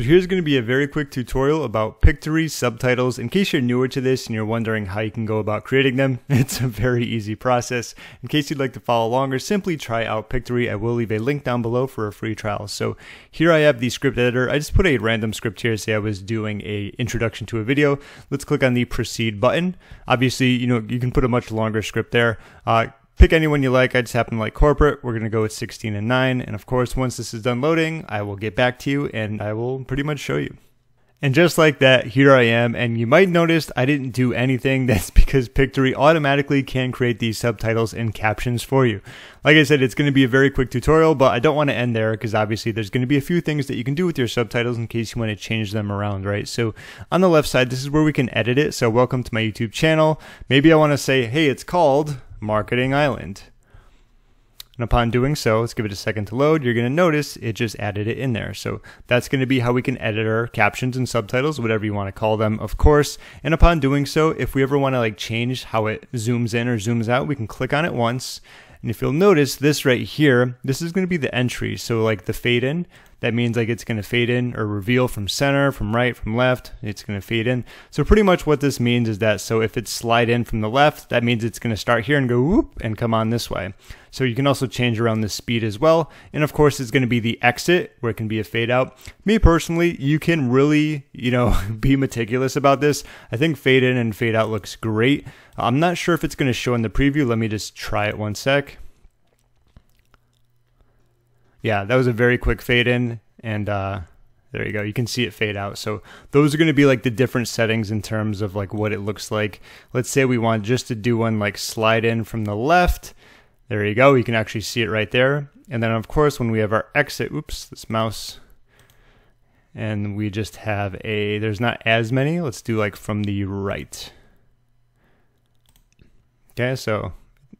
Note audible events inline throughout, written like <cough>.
So here's going to be a very quick tutorial about Pictory subtitles. In case you're newer to this and you're wondering how you can go about creating them, <laughs> it's a very easy process. In case you'd like to follow along or simply try out Pictory, I will leave a link down below for a free trial. So here I have the script editor. I just put a random script here, say I was doing a introduction to a video. Let's click on the proceed button. Obviously, you know, you can put a much longer script there. Uh, Pick anyone you like. I just happen to like corporate. We're going to go with 16 and 9. And of course, once this is done loading, I will get back to you and I will pretty much show you. And just like that, here I am. And you might notice I didn't do anything. <laughs> That's because Pictory automatically can create these subtitles and captions for you. Like I said, it's going to be a very quick tutorial, but I don't want to end there because obviously there's going to be a few things that you can do with your subtitles in case you want to change them around, right? So on the left side, this is where we can edit it. So welcome to my YouTube channel. Maybe I want to say, hey, it's called Marketing Island. And upon doing so, let's give it a second to load, you're going to notice it just added it in there. So that's going to be how we can edit our captions and subtitles, whatever you want to call them, of course. And upon doing so, if we ever want to like change how it zooms in or zooms out, we can click on it once. And if you'll notice this right here, this is going to be the entry. So like the fade in, that means like it's going to fade in or reveal from center, from right, from left. It's going to fade in. So pretty much what this means is that so if it's slide in from the left, that means it's going to start here and go whoop and come on this way. So you can also change around the speed as well. And of course, it's going to be the exit where it can be a fade out. Me personally, you can really, you know, <laughs> be meticulous about this. I think fade in and fade out looks great. I'm not sure if it's going to show in the preview. Let me just try it one sec. Yeah, that was a very quick fade in, and uh, there you go. You can see it fade out. So those are going to be like the different settings in terms of like what it looks like. Let's say we want just to do one like slide in from the left. There you go. You can actually see it right there. And then of course, when we have our exit, oops, this mouse, and we just have a, there's not as many. Let's do like from the right. Okay, so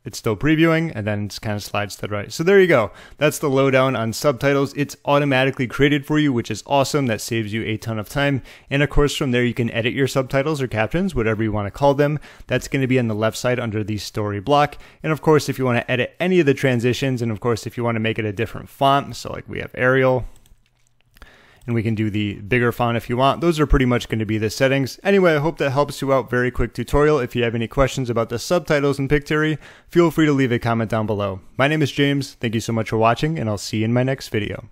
it's still previewing and then it kind of slides to the right. So there you go. That's the lowdown on subtitles. It's automatically created for you, which is awesome. That saves you a ton of time. And of course, from there, you can edit your subtitles or captions, whatever you want to call them. That's going to be on the left side under the story block. And of course, if you want to edit any of the transitions, and of course, if you want to make it a different font, so like we have Arial, and we can do the bigger font if you want. Those are pretty much going to be the settings. Anyway, I hope that helps you out. Very quick tutorial. If you have any questions about the subtitles in Pictory, feel free to leave a comment down below. My name is James. Thank you so much for watching, and I'll see you in my next video.